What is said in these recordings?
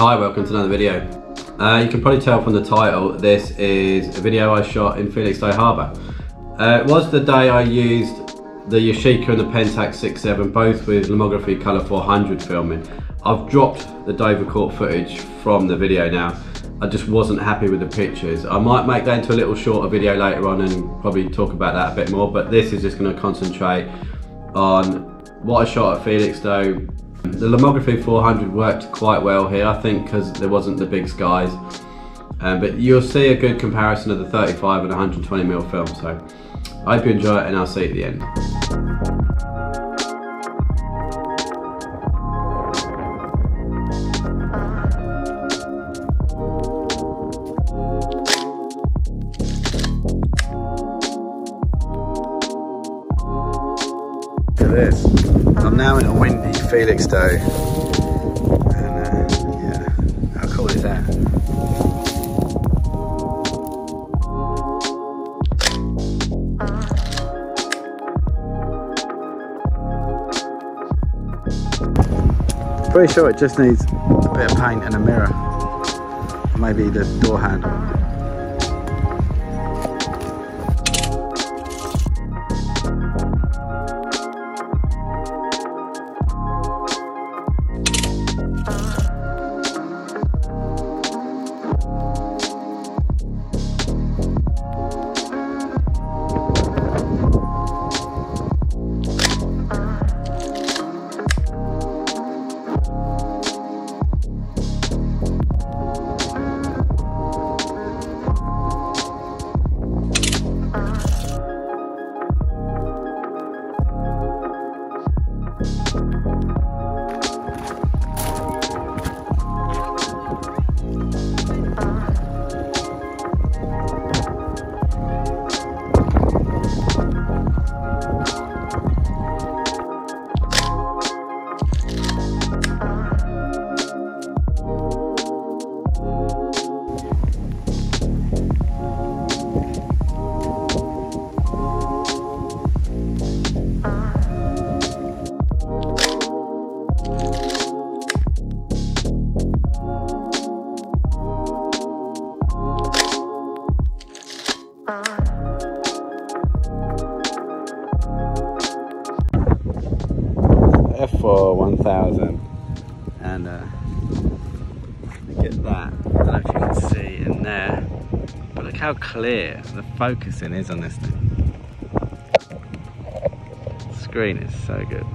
Hi, welcome to another video. Uh, you can probably tell from the title, this is a video I shot in Felixstowe Harbour. Uh, it was the day I used the Yashica and the Pentax 6.7, both with Lomography Colour 400 filming. I've dropped the Dovercourt footage from the video now. I just wasn't happy with the pictures. I might make that into a little shorter video later on and probably talk about that a bit more, but this is just going to concentrate on what I shot at Felixstowe. The Lomography 400 worked quite well here, I think, because there wasn't the big skies. Um, but you'll see a good comparison of the 35 and 120mm film, so I hope you enjoy it and I'll see you at the end. Look at this. I'm now in a windy Felixstowe. And uh, yeah, how cool is that? Pretty sure it just needs a bit of paint and a mirror. Maybe the door handle. F4 1000 and uh, look at that. I don't know if you can see in there, but look how clear the focusing is on this thing. The screen is so good.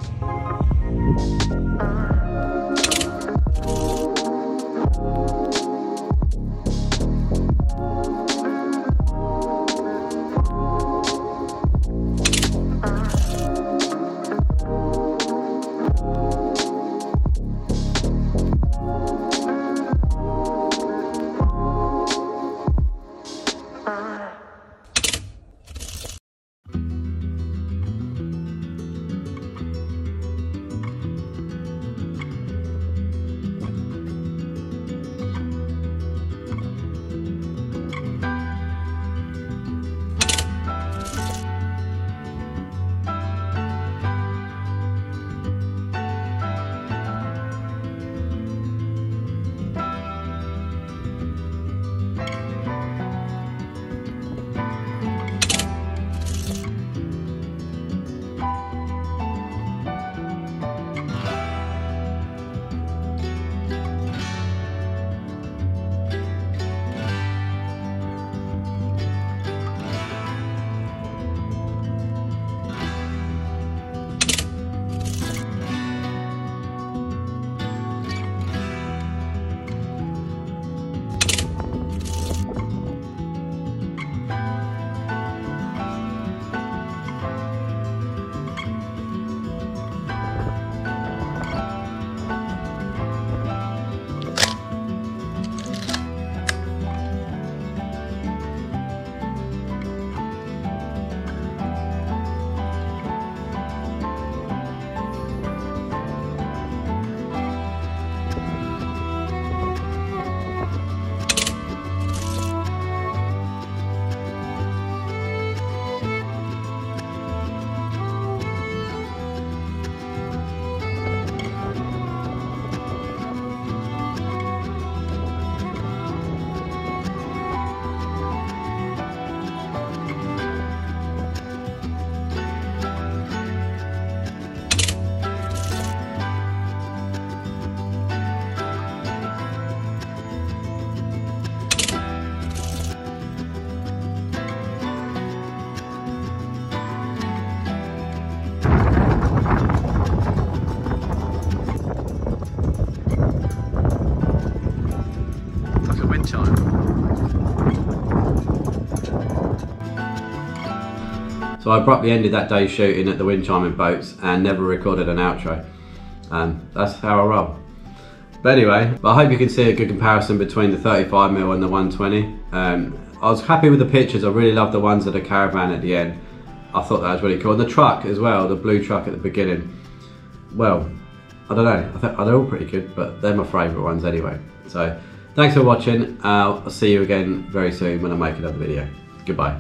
So I abruptly ended that day shooting at the wind chiming boats and never recorded an outro. And that's how I roll. But anyway, I hope you can see a good comparison between the 35mm and the 120. Um, I was happy with the pictures, I really loved the ones of the caravan at the end. I thought that was really cool. And the truck as well, the blue truck at the beginning. Well, I don't know, I think they're all pretty good, but they're my favourite ones anyway. So, thanks for watching. Uh, I'll see you again very soon when I make another video. Goodbye.